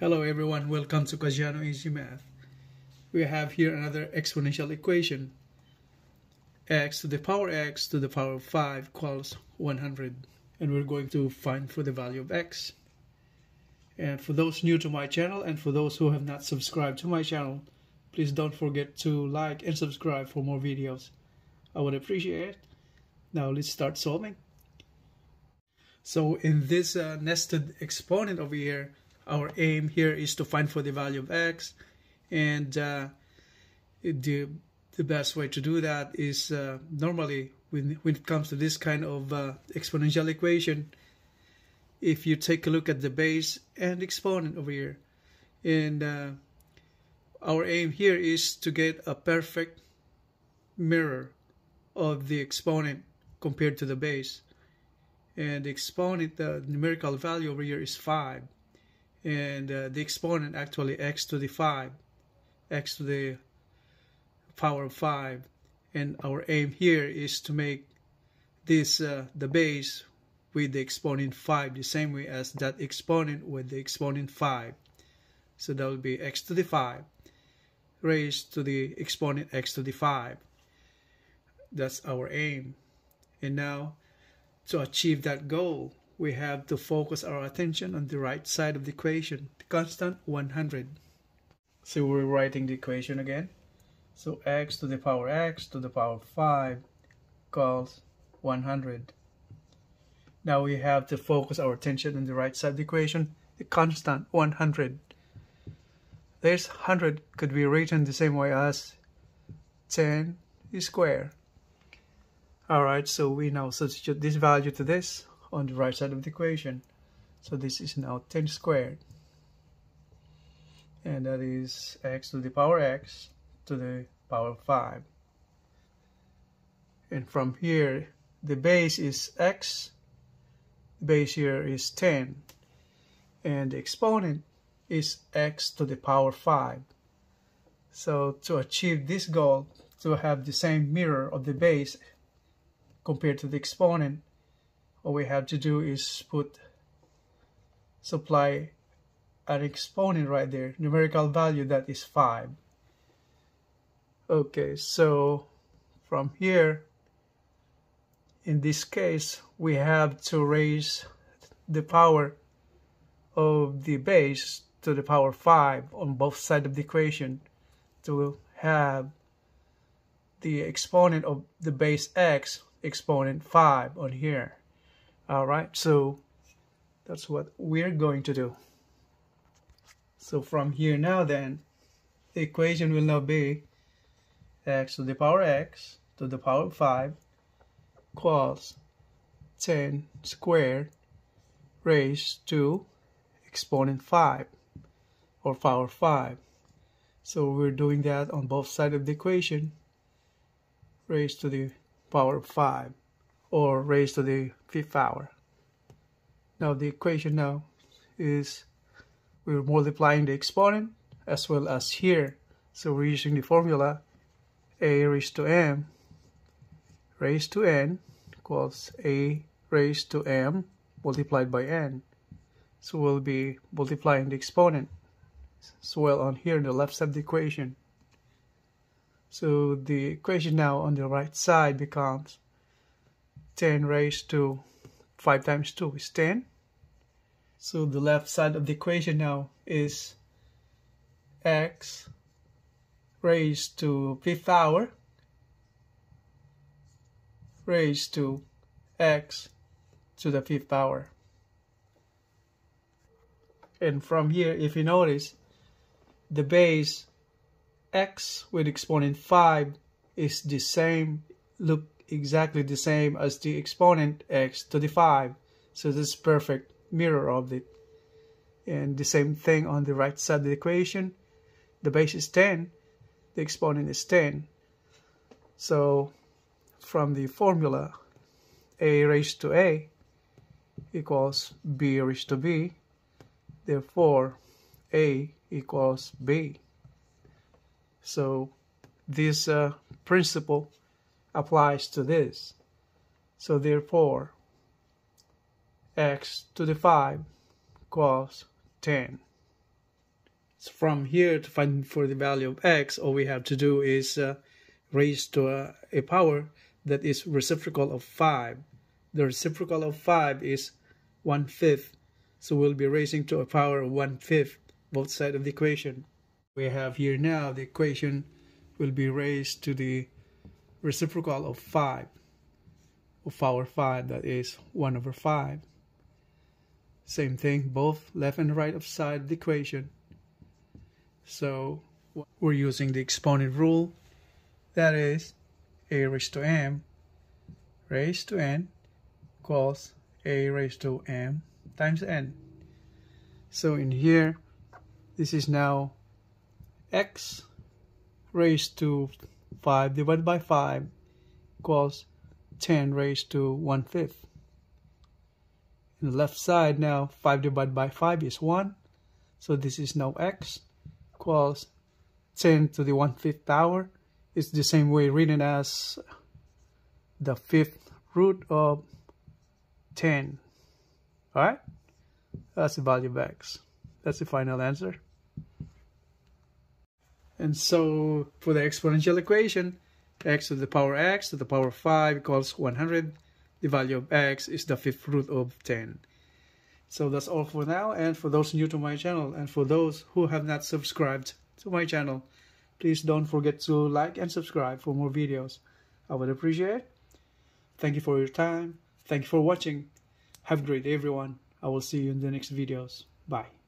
Hello everyone, welcome to Kasyanno EZMath. We have here another exponential equation. x to the power x to the power of 5 equals 100. And we're going to find for the value of x. And for those new to my channel and for those who have not subscribed to my channel, please don't forget to like and subscribe for more videos. I would appreciate it. Now let's start solving. So in this uh, nested exponent over here, our aim here is to find for the value of x and uh, the the best way to do that is uh, normally when, when it comes to this kind of uh, exponential equation if you take a look at the base and exponent over here and uh, our aim here is to get a perfect mirror of the exponent compared to the base and the exponent the numerical value over here is 5 and uh, the exponent actually x to the 5 x to the power of 5 and our aim here is to make this uh, the base with the exponent 5 the same way as that exponent with the exponent 5 so that will be x to the 5 raised to the exponent x to the 5 that's our aim. And now to achieve that goal we have to focus our attention on the right side of the equation, the constant 100. So we're writing the equation again. So x to the power x to the power 5 equals 100. Now we have to focus our attention on the right side of the equation, the constant 100. This 100 could be written the same way as 10 squared. Alright, so we now substitute this value to this on the right side of the equation. So this is now 10 squared. And that is x to the power x to the power 5. And from here, the base is x, the base here is 10, and the exponent is x to the power 5. So to achieve this goal, to have the same mirror of the base compared to the exponent, all we have to do is put supply an exponent right there numerical value that is 5 okay so from here in this case we have to raise the power of the base to the power 5 on both sides of the equation to have the exponent of the base x exponent 5 on here all right so that's what we're going to do. So from here now then the equation will now be x to the power x to the power 5 equals 10 squared raised to exponent 5 or power 5 so we're doing that on both sides of the equation raised to the power 5 or raised to the fifth power. Now the equation now is we're multiplying the exponent as well as here. So we're using the formula a raised to m raised to n equals a raised to m multiplied by n. So we'll be multiplying the exponent as well on here in the left side of the equation. So the equation now on the right side becomes 10 raised to 5 times 2 is 10. So the left side of the equation now is x raised to fifth power raised to x to the fifth power. And from here, if you notice, the base x with exponent 5 is the same look exactly the same as the exponent x to the 5. So this is perfect mirror of it. And the same thing on the right side of the equation. The base is 10. The exponent is 10. So from the formula, a raised to a equals b raised to b. Therefore, a equals b. So this uh, principle applies to this. So therefore, x to the 5 equals 10. So from here to find for the value of x, all we have to do is uh, raise to a, a power that is reciprocal of 5. The reciprocal of 5 is 1 fifth. So we'll be raising to a power of 1 fifth both sides of the equation. We have here now the equation will be raised to the reciprocal of 5 of power 5 that is 1 over 5. Same thing both left and right of side of the equation. So we're using the exponent rule that is a raised to m raised to n equals a raised to m times n. So in here, this is now x raised to 5 divided by 5 equals 10 raised to 1 fifth. In the left side now, 5 divided by 5 is 1. So this is now x equals 10 to the 1 fifth power. It's the same way written as the fifth root of 10. Alright? That's the value of x. That's the final answer. And so for the exponential equation, x to the power x to the power 5 equals 100. The value of x is the fifth root of 10. So that's all for now. And for those new to my channel and for those who have not subscribed to my channel, please don't forget to like and subscribe for more videos. I would appreciate. Thank you for your time. Thank you for watching. Have a great day, everyone. I will see you in the next videos. Bye.